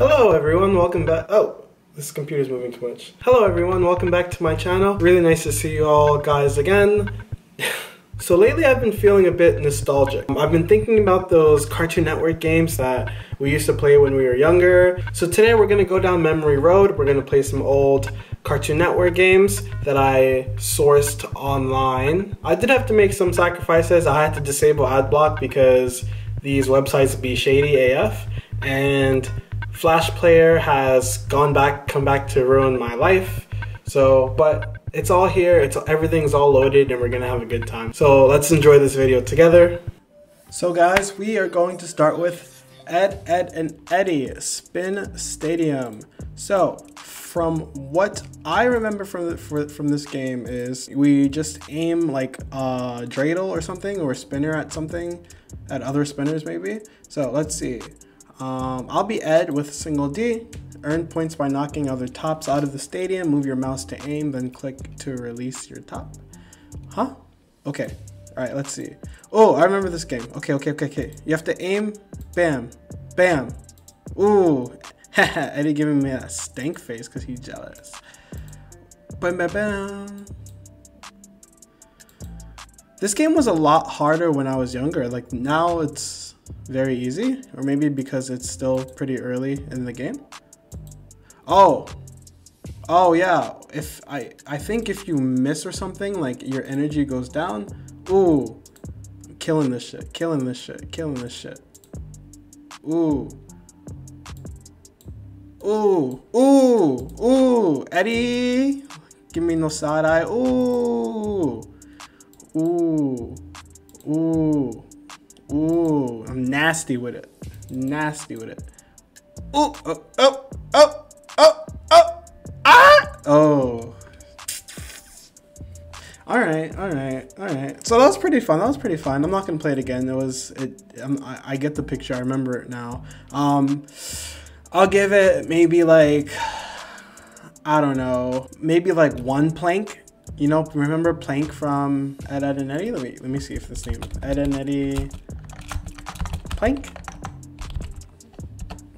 Hello everyone, welcome back. Oh, this computer's moving too much. Hello everyone, welcome back to my channel. Really nice to see you all guys again. so lately I've been feeling a bit nostalgic. I've been thinking about those Cartoon Network games that we used to play when we were younger. So today we're gonna go down memory road. We're gonna play some old Cartoon Network games that I sourced online. I did have to make some sacrifices. I had to disable AdBlock because these websites be shady AF and Flash Player has gone back, come back to ruin my life. So, but it's all here. It's everything's all loaded, and we're gonna have a good time. So let's enjoy this video together. So, guys, we are going to start with Ed, Edd, and Eddy Spin Stadium. So, from what I remember from the, for, from this game is we just aim like a dreidel or something or spinner at something, at other spinners maybe. So let's see. Um, I'll be Ed with a single D. Earn points by knocking other tops out of the stadium. Move your mouse to aim, then click to release your top. Huh? Okay. All right, let's see. Oh, I remember this game. Okay, okay, okay, okay. You have to aim. Bam. Bam. Ooh. Eddy giving me a stank face because he's jealous. Bam, bam, bam. This game was a lot harder when I was younger. Like now it's very easy, or maybe because it's still pretty early in the game. Oh, oh yeah. If I, I think if you miss or something, like your energy goes down. Ooh, killing this shit, killing this shit, killing this shit. Ooh. Ooh, ooh, ooh, Eddy, give me no side eye. Ooh, ooh, ooh. Ooh, I'm nasty with it. Nasty with it. Ooh, oh, oh, oh, oh, oh, ah! Oh. All right, all right, all right. So that was pretty fun. That was pretty fun. I'm not gonna play it again. It was it. Um, I, I get the picture. I remember it now. Um, I'll give it maybe like I don't know, maybe like one plank. You know, remember Plank from Ed, Edd and Eddy? Let me let me see if this name Ed and Eddie. Plank?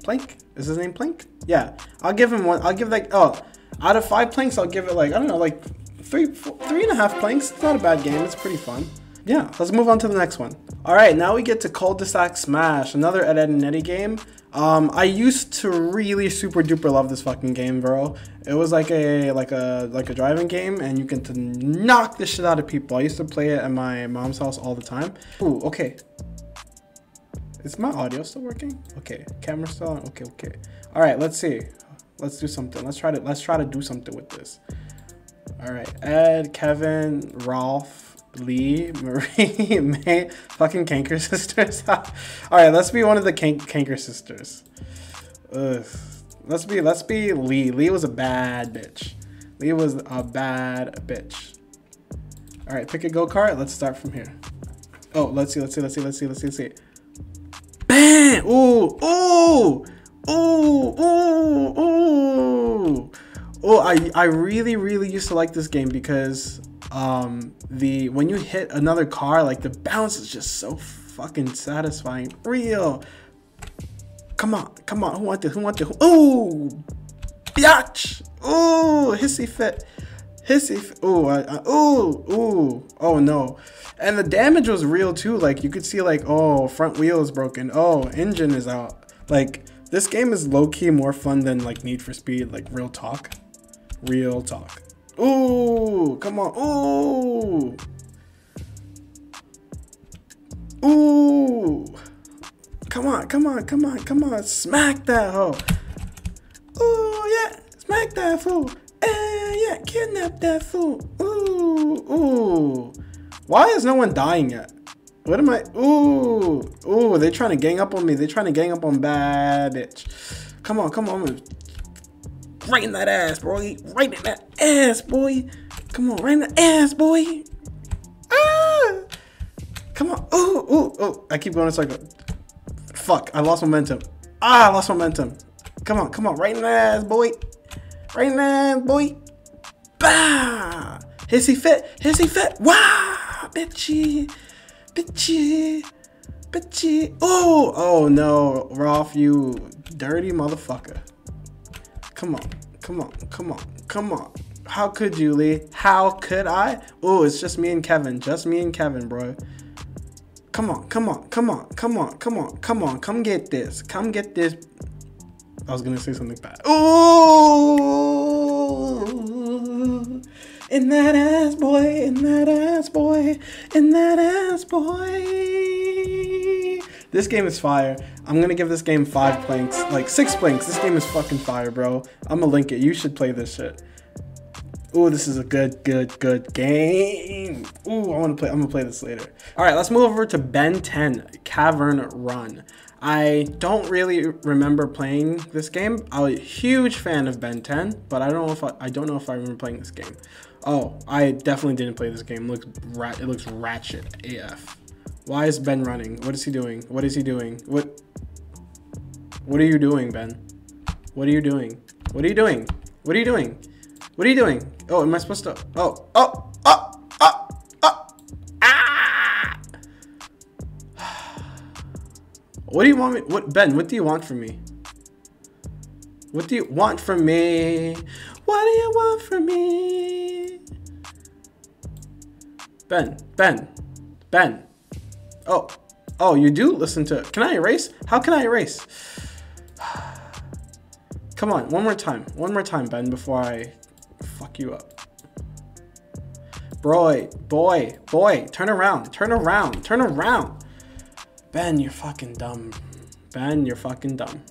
Plank? Is his name Plank? Yeah. I'll give him one. I'll give like, oh, out of five planks, I'll give it like, I don't know, like three, four, three and a half planks. It's not a bad game. It's pretty fun. Yeah, let's move on to the next one. All right, now we get to Cul-de-sac Smash, another Ed, Edd and Eddy game. Um, I used to really super duper love this fucking game, bro. It was like a like a like a driving game, and you get to knock the shit out of people. I used to play it at my mom's house all the time. Ooh, okay. Is my audio still working? Okay, camera still on? Okay, okay. All right, let's see. Let's do something. Let's try to let's try to do something with this. All right, Ed, Kevin, Rolf, Lee, Marie, May, fucking Kanker sisters. All right, let's be one of the Kank Kanker sisters. Ugh. Let's be let's be Lee. Lee was a bad bitch. Lee was a bad bitch. All right, pick a go kart. Let's start from here. Oh, let's see, let's see, let's see, let's see, let's see, let's see. Bam! Ooh, ooh, ooh, ooh, ooh. Oh, I, I really, really used to like this game because um, the when you hit another car, like the bounce is just so fucking satisfying. Real. Come on, come on. Who want this? Who want this? Ooh, biatch. Ooh, hissy fit. Hissy. Ooh, I, I. Oh no. And the damage was real too. Like you could see like, oh, front wheel is broken. Oh, engine is out. Like this game is low key more fun than like Need for Speed. Like real talk. Real talk. Ooh, come on. Ooh. Ooh. Come on, come on, come on, come on. Smack that hoe. Ooh, yeah. Smack that fool. Eh, yeah, kidnap that fool. Ooh, ooh. Why is no one dying yet? What am I? Ooh, ooh, They're trying to gang up on me. They're trying to gang up on bad bitch. Come on, come on. Right in that ass, boy. Right in that ass, boy. Come on, right in the ass, boy. Ah! Come on. Ooh, ooh, ooh. I keep going in a circle. Fuck, I lost momentum. Ah, I lost momentum. Come on, come on. Right in the ass, boy. Right in the ass, boy. Bah! Hissy fit. Hissy fit. Wow! bitchy, bitchy. Bitchy. Oh, oh no, Rolf, you dirty motherfucker. Come on, come on, come on, come on. How could you, Lee? How could I? Oh, it's just me and Kevin. Just me and Kevin, bro. Come on, come on, come on, come on, come on, come on, come get this. Come get this. I was gonna say something bad. Ooh! In that ass boy, in that ass boy, in that ass boy. This game is fire. I'm gonna give this game five planks, like six planks. This game is fucking fire, bro. I'm gonna link it. You should play this shit. Ooh, this is a good, good, good game. Ooh, I want to play. I'm gonna play this later. All right, let's move over to Ben 10 Cavern Run. I don't really remember playing this game. I'm a huge fan of Ben 10, but I don't know if I, I don't know if I remember playing this game. Oh, I definitely didn't play this game. It looks rat. It looks ratchet AF. Why is Ben running? What is he doing? What is he doing? What? What are you doing, Ben? What are you doing? What are you doing? What are you doing? What are you doing? Oh, am I supposed to? Oh, oh, oh, oh, oh, ah! What do you want me? What Ben? What do you want from me? What do you want from me? What do you want from me? Ben, Ben, Ben. Oh, oh, you do listen to. it? Can I erase? How can I erase? Come on, one more time. One more time, Ben, before I fuck you up. Boy, boy, boy, turn around, turn around, turn around. Ben, you're fucking dumb. Ben, you're fucking dumb.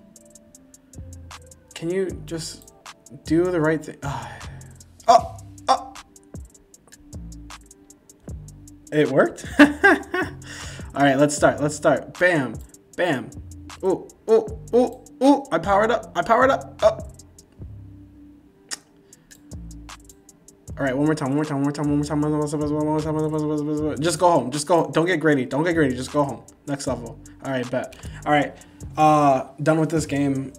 Can you just do the right thing? Oh, oh. It worked? All right, let's start, let's start. Bam, bam. Ooh, ooh, ooh, ooh, I powered up, I powered up, up. All right, one more time, one more time, one more time, one more time, one more time, one more time, one more time. Just go home. Just go. Don't get greedy. Don't get greedy. Just go home. Next level. All right, bet. All right, uh, done with this game.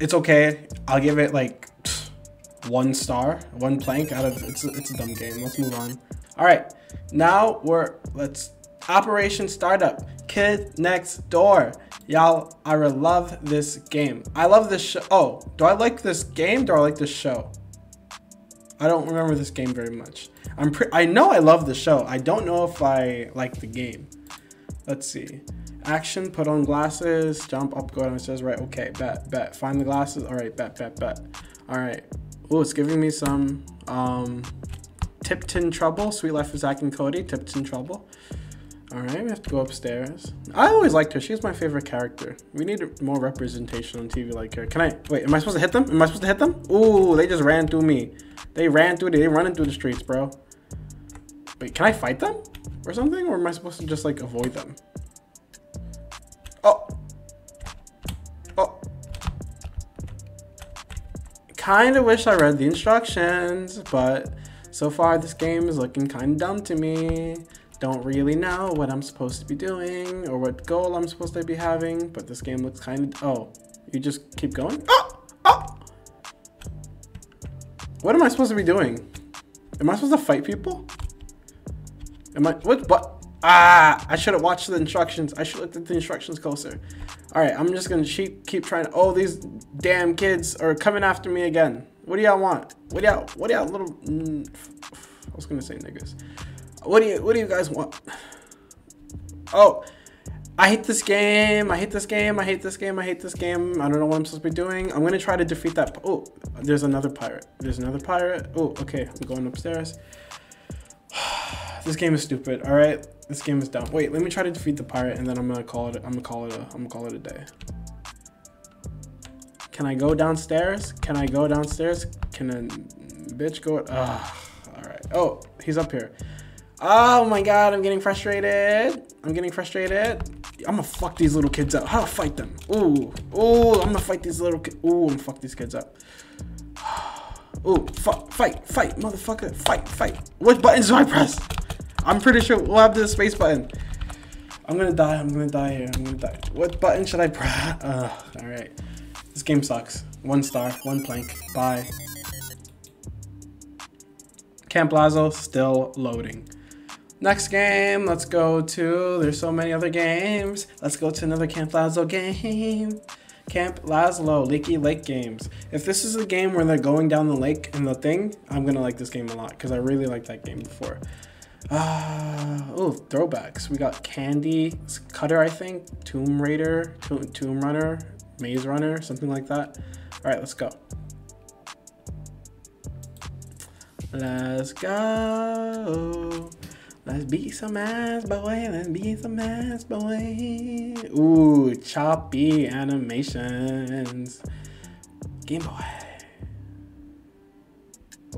It's okay. I'll give it like one star, one plank out of. It's it's a dumb game. Let's move on. All right, now we're let's Operation Startup. Kid Next Door. Y'all, I love this game. I love this show. Oh, do I like this game? Do I like this show? I don't remember this game very much. I'm pre I know I love the show. I don't know if I like the game. Let's see. Action, put on glasses, jump up, go down says right, okay, bet, bet. Find the glasses, all right, bet, bet, bet. All right. Oh, it's giving me some um, Tipton Trouble, Suite Life of Zack and Cody, Tipton Trouble. All right, we have to go upstairs. I always liked her. She's my favorite character. We need more representation on TV like her. Can I, wait, am I supposed to hit them? Am I supposed to hit them? Ooh, they just ran through me. They ran through, they running through the streets, bro. Wait, can I fight them or something? Or am I supposed to just like avoid them? Oh. Oh. Kind of wish I read the instructions, but so far this game is looking kind of dumb to me. Don't really know what I'm supposed to be doing or what goal I'm supposed to be having, but this game looks kind of, oh, you just keep going? Oh, oh. What am I supposed to be doing? Am I supposed to fight people? Am I, what, what? Ah, I should have watched the instructions. I should have looked at the instructions closer. All right, I'm just gonna keep, keep trying. Oh, these damn kids are coming after me again. What do y'all want? What do y'all, what do y'all little, mm, I was gonna say niggas. What do you What do you guys want? Oh, I hate this game. I hate this game. I hate this game. I hate this game. I don't know what I'm supposed to be doing. I'm gonna try to defeat that. Oh, there's another pirate. There's another pirate. Oh, okay. I'm going upstairs. this game is stupid. All right, this game is dumb. Wait, let me try to defeat the pirate, and then I'm gonna call it. I'm gonna call it. A, I'm gonna call it a day. Can I go downstairs? Can I go downstairs? Can a bitch go? Ugh. All right. Oh, he's up here. Oh my god, I'm getting frustrated. I'm getting frustrated. I'm gonna fuck these little kids up. How to fight them? Ooh, ooh, I'm gonna fight these little kids. Ooh, I'm gonna fuck these kids up. Ooh, fuck, fight, fight, motherfucker, fight, fight. Which buttons do I press? I'm pretty sure we'll have the space button. I'm gonna die, I'm gonna die here, I'm gonna die. What button should I press? Uh, all right. This game sucks. One star, one plank, bye. Camp Lazlo still loading. Next game, let's go to, there's so many other games. Let's go to another Camp Lazlo game. Camp Lazlo, Leaky Lake games. If this is a game where they're going down the lake and the thing, I'm gonna like this game a lot because I really liked that game before. Uh, oh, throwbacks. We got Candy, Cutter, I think, Tomb Raider, Tomb, Tomb Runner, Maze Runner, something like that. All right, let's go. Let's go. Let's beat some ass, boy. Let's beat some ass, boy. Ooh, choppy animations. Game Boy.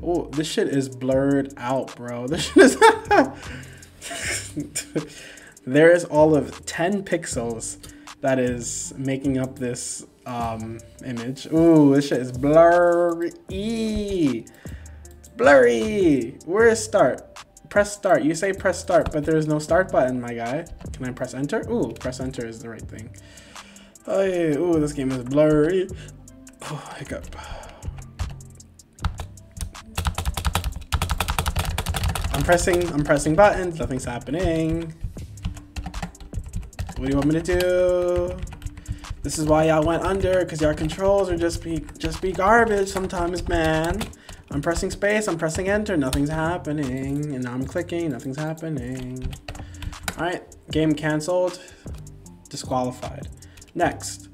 Oh, this shit is blurred out, bro. This shit is. there is all of 10 pixels that is making up this um, image. Ooh, this shit is blurry. Blurry. Where is start? Press start. You say press start, but there is no start button, my guy. Can I press enter? Ooh, press enter is the right thing. Oh yeah. Ooh, this game is blurry. Oh, hiccup. I'm pressing, I'm pressing buttons, nothing's happening. What do you want me to do? This is why y'all went under, because y'all controls are just be just be garbage sometimes, man. I'm pressing space, I'm pressing enter, nothing's happening. And now I'm clicking, nothing's happening. Alright, game canceled. Disqualified. Next.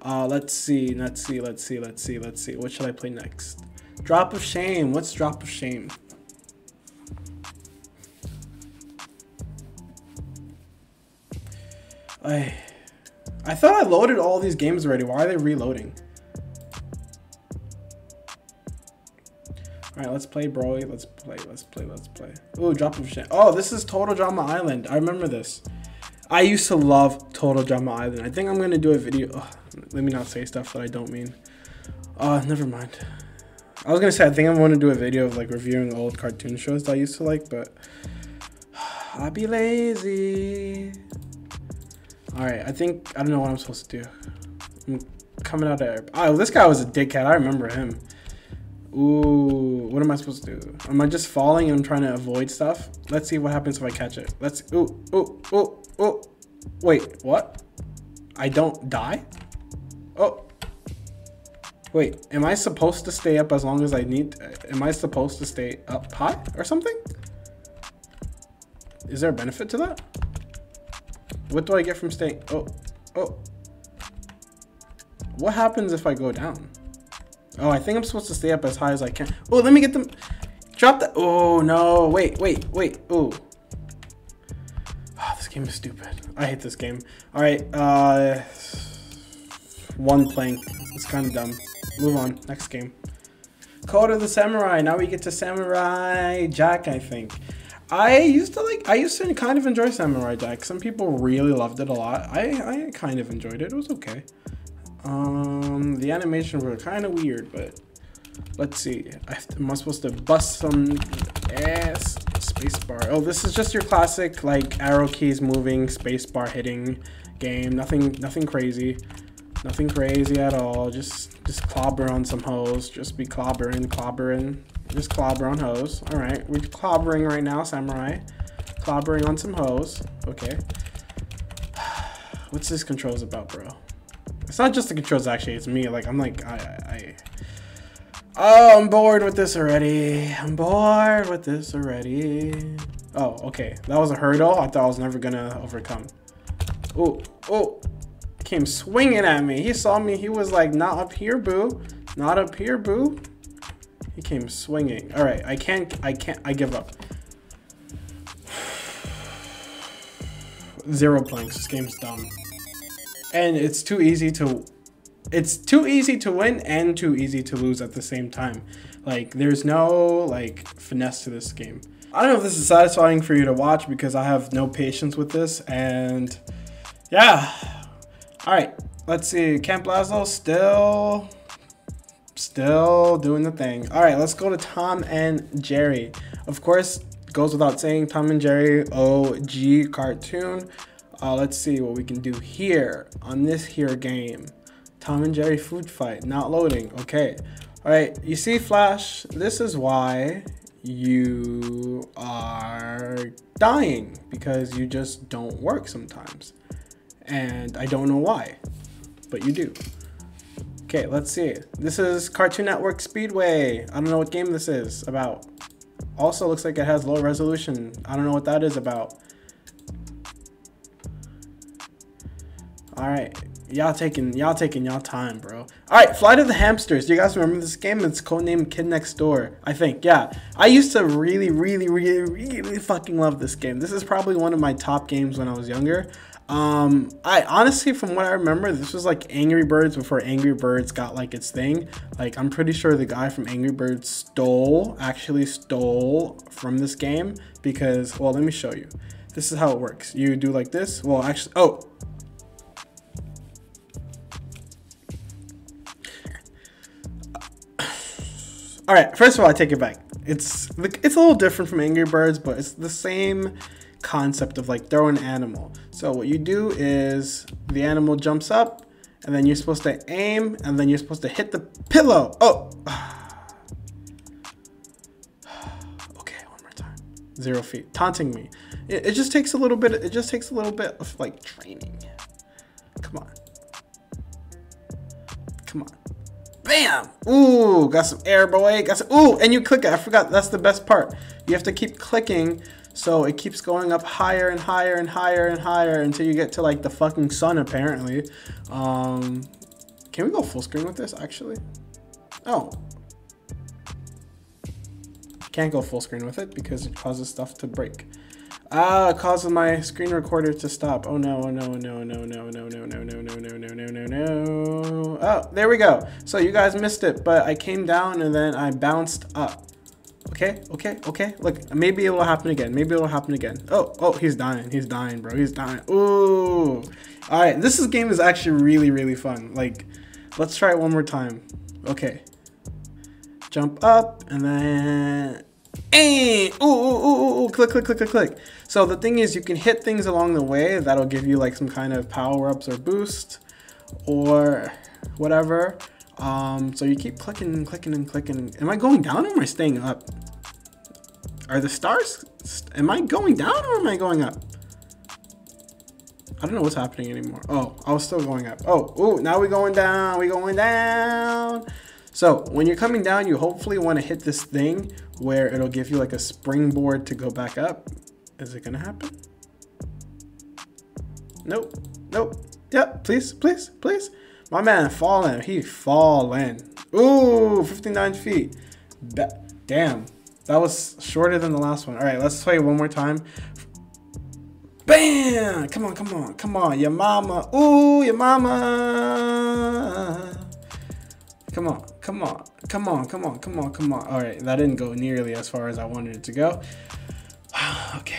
Uh, let's see, let's see, let's see, let's see, let's see. What should I play next? Drop of Shame. What's Drop of Shame? I I thought I loaded all these games already. Why are they reloading? All right, let's play, bro. Let's play. Let's play. Let's play. Oh, drop of shit. Oh, this is Total Drama Island. I remember this. I used to love Total Drama Island. I think I'm gonna do a video. Oh, let me not say stuff that I don't mean. Uh, never mind. I was gonna say I think I'm gonna do a video of like reviewing old cartoon shows that I used to like, but I'll be lazy. All right, I think, I don't know what I'm supposed to do. I'm coming out of, oh, this guy was a dickhead. I remember him. Ooh, what am I supposed to do? Am I just falling and I'm trying to avoid stuff? Let's see what happens if I catch it. Let's, ooh, ooh, ooh, ooh. Wait, what? I don't die? Oh. Wait, am I supposed to stay up as long as I need? Am I supposed to stay up high or something? Is there a benefit to that? What do I get from staying? Oh, oh. What happens if I go down? Oh, I think I'm supposed to stay up as high as I can. Oh, let me get them. Drop that. Oh, no. Wait, wait, wait. Oh. oh. This game is stupid. I hate this game. All right. Uh, one plank. It's kind of dumb. Move on. Next game. Code of the Samurai. Now we get to Samurai Jack, I think. I used to like, I used to kind of enjoy Samurai Jack. Some people really loved it a lot. I, I kind of enjoyed it. It was okay. Um, the animations were kind of weird, but let's see. Am I supposed to bust some ass? Spacebar. Oh, this is just your classic like arrow keys moving, spacebar hitting game. Nothing, nothing crazy. Nothing crazy at all. Just, just clobber on some hoes. Just be clobbering, clobbering. Just clobber on hoes. Alright, we're clobbering right now, samurai. Clobbering on some hoes. Okay. What's this controls about, bro? It's not just the controls, actually. It's me. Like, I'm like, I, I... Oh, I'm bored with this already. I'm bored with this already. Oh, okay. That was a hurdle I thought I was never gonna overcome. Oh, oh. Came swinging at me. He saw me. He was like, not up here, boo. Not up here, boo. He came swinging. All right, I can't, I can't, I give up. Zero planks, this game's dumb. And it's too easy to, it's too easy to win and too easy to lose at the same time. Like, there's no, like, finesse to this game. I don't know if this is satisfying for you to watch because I have no patience with this and yeah. All right, let's see. Camp Lazlo still Still doing the thing. All right, let's go to Tom and Jerry. Of course, goes without saying, Tom and Jerry OG cartoon. Uh, let's see what we can do here on this here game. Tom and Jerry food fight, not loading. Okay. All right, you see Flash, this is why you are dying because you just don't work sometimes. And I don't know why, but you do. Okay, let's see. This is Cartoon Network Speedway. I don't know what game this is about. Also looks like it has low resolution. I don't know what that is about. All right, y'all taking y'all taking y'all time, bro. All right, Flight of the Hamsters. Do you guys remember this game? It's codenamed Kid Next Door. I think, yeah. I used to really, really, really, really fucking love this game. This is probably one of my top games when I was younger. Um, I honestly, from what I remember, this was like Angry Birds before Angry Birds got like its thing. Like, I'm pretty sure the guy from Angry Birds stole, actually stole from this game because, well, let me show you. This is how it works. You do like this. Well, actually, oh, All right, first of all, I take it back. It's it's a little different from Angry Birds, but it's the same concept of like throw an animal. So what you do is the animal jumps up, and then you're supposed to aim, and then you're supposed to hit the pillow. Oh. okay, one more time. Zero feet, taunting me. It, it just takes a little bit. It just takes a little bit of like training. Come on. Bam! Ooh, got some air, boy. Got some. Ooh, and you click it. I forgot. That's the best part. You have to keep clicking so it keeps going up higher and higher and higher and higher until you get to like the fucking sun, apparently. Um, can we go full screen with this, actually? Oh. Can't go full screen with it because it causes stuff to break. Ah, causes my screen recorder to stop. Oh no, oh no, no, no, no, no, no, no, no, no, no, no, no, no, no. Oh, there we go. So you guys missed it, but I came down and then I bounced up. Okay, okay, okay. Look, maybe it will happen again. Maybe it will happen again. Oh, oh, he's dying. He's dying, bro. He's dying. Ooh. All right, this is, game is actually really, really fun. Like, let's try it one more time. Okay. Jump up and then Hey, ooh, ooh, ooh, ooh, click, click, click, click, click. So the thing is, you can hit things along the way that'll give you like some kind of power ups or boost or whatever. Um, so you keep clicking and clicking and clicking. Am I going down or am I staying up? Are the stars? Am I going down or am I going up? I don't know what's happening anymore. Oh, I was still going up. Oh, ooh, now we're going down. We're going down. So when you're coming down, you hopefully want to hit this thing where it'll give you like a springboard to go back up. Is it gonna happen? Nope. Nope. Yep. Please, please, please. My man falling. He falling. Ooh, 59 feet. Ba damn. That was shorter than the last one. All right, let's play one more time. Bam! Come on, come on, come on. Your mama. Ooh, your mama. Come on, come on, come on, come on, come on, come on. All right, that didn't go nearly as far as I wanted it to go. okay.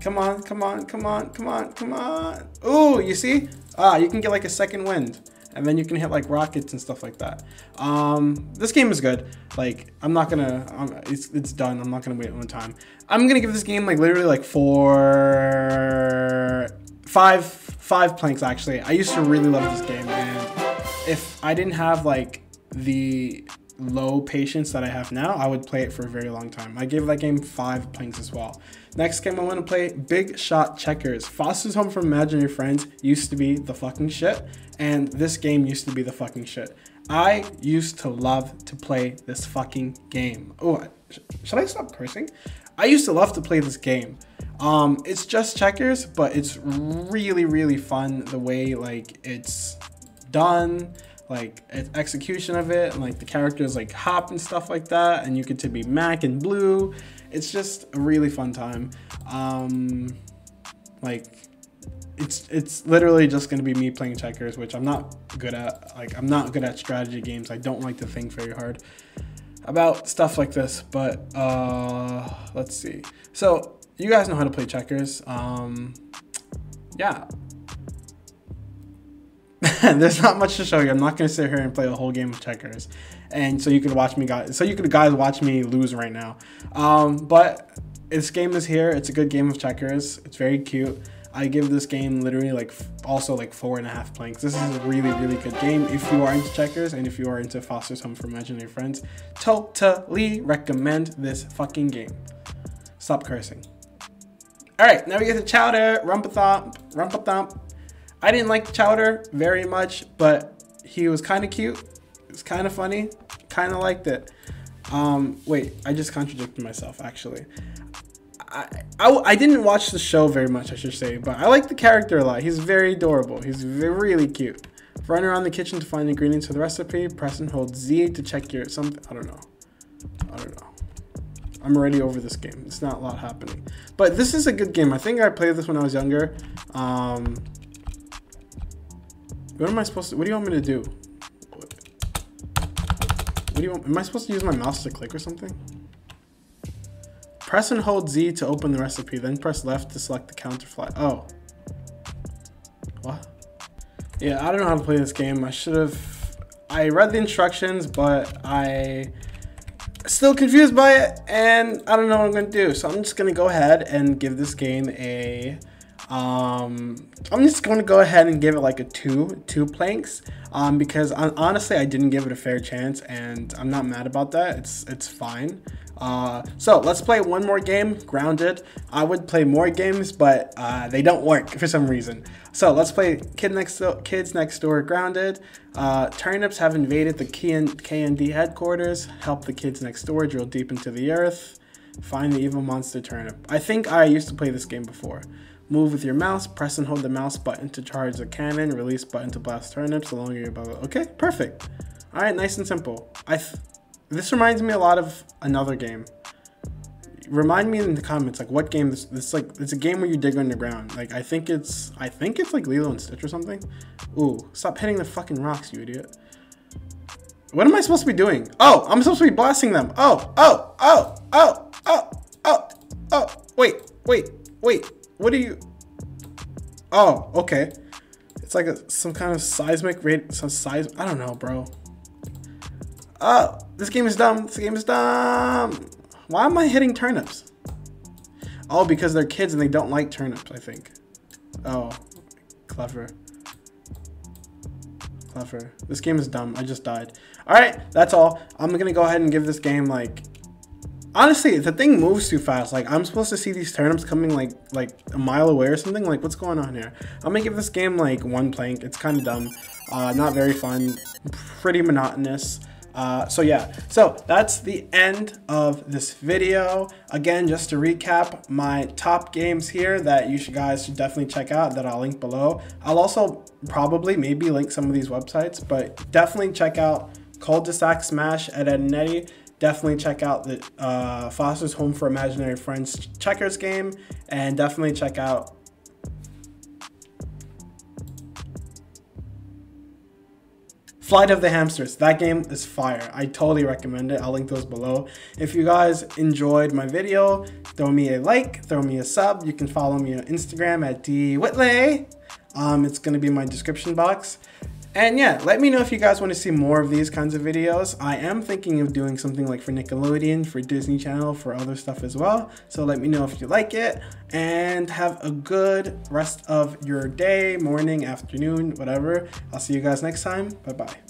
Come on, come on, come on, come on, come on. Ooh, you see? Ah, you can get like a second wind. And then you can hit like rockets and stuff like that. Um, this game is good. Like, I'm not gonna, um, it's, it's done. I'm not gonna wait one time. I'm gonna give this game like literally like four, five, five planks actually. I used to really love this game and if I didn't have like the low patience that I have now, I would play it for a very long time. I gave that game five planks as well. Next game I want to play, Big Shot Checkers. Foster's Home for Imaginary Friends used to be the fucking shit, and this game used to be the fucking shit. I used to love to play this fucking game. Oh, should I stop cursing? I used to love to play this game. Um, it's just checkers, but it's really, really fun the way like it's done like execution of it and like the characters like hop and stuff like that and you get to be mac and Bloo. It's just a really fun time. Um like it's it's literally just going to be me playing checkers which i'm not good at like i'm not good at strategy games. I don't like to think very hard about stuff like this but uh let's see. So you guys know how to play checkers. Um yeah there's not much to show you. I'm not gonna sit here and play a whole game of checkers, and so you could watch me guys. So you could guys watch me lose right now. Um, but this game is here. It's a good game of checkers. It's very cute. I give this game literally like also like four and a half planks. This is a really, really good game if you are into checkers and if you are into Foster's Home for Imaginary Friends. Totally recommend this fucking game. Stop cursing. All right, now we get to Chowder, Rumpathomp, Rumpathomp. I didn't like Chowder very much, but he was kind of cute. It's kind of funny. Kind of liked it. Um, wait, I just contradicted myself actually. I, I, I, didn't watch the show very much, I should say, but I like the character a lot. He's very adorable. He's really cute. Run around the kitchen to find ingredients for the recipe. Press and hold Z to check your something. I don't know. I don't know. I'm already over this game. It's not a lot happening. But this is a good game. I think I played this when I was younger. Um, what am I supposed to, what do you want me to do? What do you want, am I supposed to use my mouse to click or something? Press and hold Z to open the recipe, then press left to select the counter fly. Oh. What? Yeah, I don't know how to play this game. I should have... I read the instructions, but I still confused by it and I don't know what I'm gonna do. So I'm just gonna go ahead and give this game a um, I'm just going to go ahead and give it like a two, two planks, um, because honestly, I didn't give it a fair chance, and I'm not mad about that. It's it's fine. Uh, so let's play one more game, Grounded. I would play more games, but uh, they don't work for some reason. So let's play Kid Next Kids Next Door Grounded. Uh, turnips have invaded the KND headquarters. Help the kids next door drill deep into the earth. Find the evil monster turnip. I think I used to play this game before. Move with your mouse, press and hold the mouse button to charge the cannon, release button to blast turnips along your blah, blah. Okay, perfect. All right, nice and simple. I this reminds me a lot of another game. Remind me in the comments like what game this this like it's a game where you dig underground. Like I think it's I think it's like Lilo and Stitch or something. Ooh, stop hitting the fucking rocks, you idiot. What am I supposed to be doing? Oh, I'm supposed to be blasting them. Oh, oh, oh, oh, oh, oh, oh, wait, wait, wait. What do you? Oh, okay. It's like a, some kind of seismic rate, some size. I don't know, bro. Oh, this game is dumb. This game is dumb. Why am I hitting turnips? Oh, because they're kids and they don't like turnips, I think. Oh, clever. Clever. This game is dumb. I just died. All right, that's all. I'm going to go ahead and give this game like honestly the thing moves too fast. Like i'm supposed to see these turnips coming like like a mile away or something. Like what's going on here? I'm gonna give this game like one plank. It's kind of dumb. Uh, not very fun. Pretty monotonous. Uh, so yeah, so that's the end of this video. Again, just to recap, my top games here that you should guys should definitely check out that I'll link below. I'll also probably maybe link some of these websites, but definitely check out Cul-de-sac Smash at Ed and Eddy definitely check out the uh, Foster's Home for Imaginary Friends checkers game, and definitely check out Flight of the Hamsters. That game is fire. I totally recommend it. I'll link those below. If you guys enjoyed my video, throw me a like, throw me a sub. You can follow me on Instagram at dwhitlaay. Um, it's going to be my description box. And yeah, let me know if you guys want to see more of these kinds of videos. I am thinking of doing something like for Nickelodeon, for Disney Channel, for other stuff as well. So let me know if you like it and have a good rest of your day, morning, afternoon, whatever. I'll see you guys next time. Bye-bye.